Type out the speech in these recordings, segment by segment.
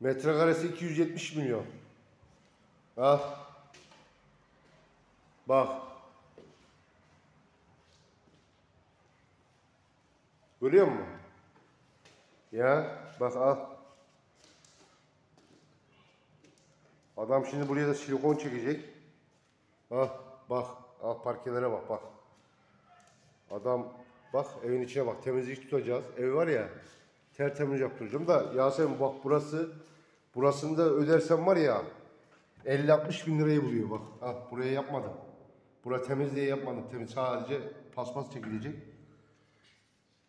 Metrekaresi 270 milyon. Al. Bak. Görüyor musun? Ya bak al. Adam şimdi buraya da silikon çekecek. Al bak al parkelere bak bak. Adam bak evin içine bak temizlik tutacağız. Ev var ya tertemiz yaptıracağım da Yasemin bak burası burasını da ödersem var ya 50-60 bin lirayı buluyor bak. Al buraya yapmadım. Bura temiz diye yapmadım. Temiz sadece paspas çekilecek.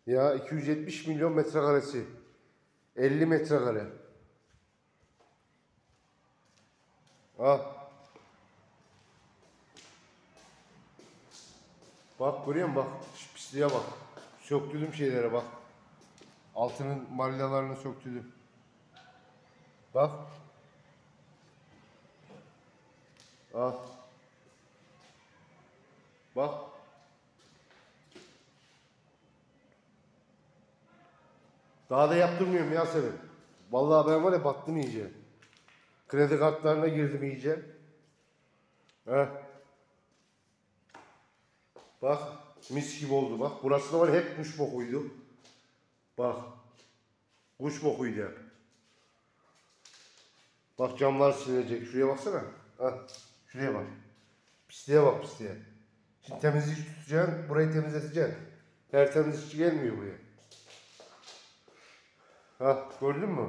Ya 270 milyon metrekaresi. 50 metrekare. Al. Bak görüyor musun bak. Pisliğe bak. Söktürdüm şeylere bak. Altının marilalarını söktürdüm. Bak. Al. Bak. Daha da yaptırmıyorum ya senin. Vallahi ben var ya battım iyice. Kredi kartlarına girdim iyice. Heh. Bak mis gibi oldu bak. Burası da var hep kuş bokuydu. Bak. Kuş bokuydu. Bak camlar silinecek. Şuraya baksana. Hah. Şuraya bak. Pisliğe bak pisliğe. Şimdi temizlik tutacaksın. Burayı temizleteceksin. Her temizlikçi gelmiyor buraya. Ha gördün mü?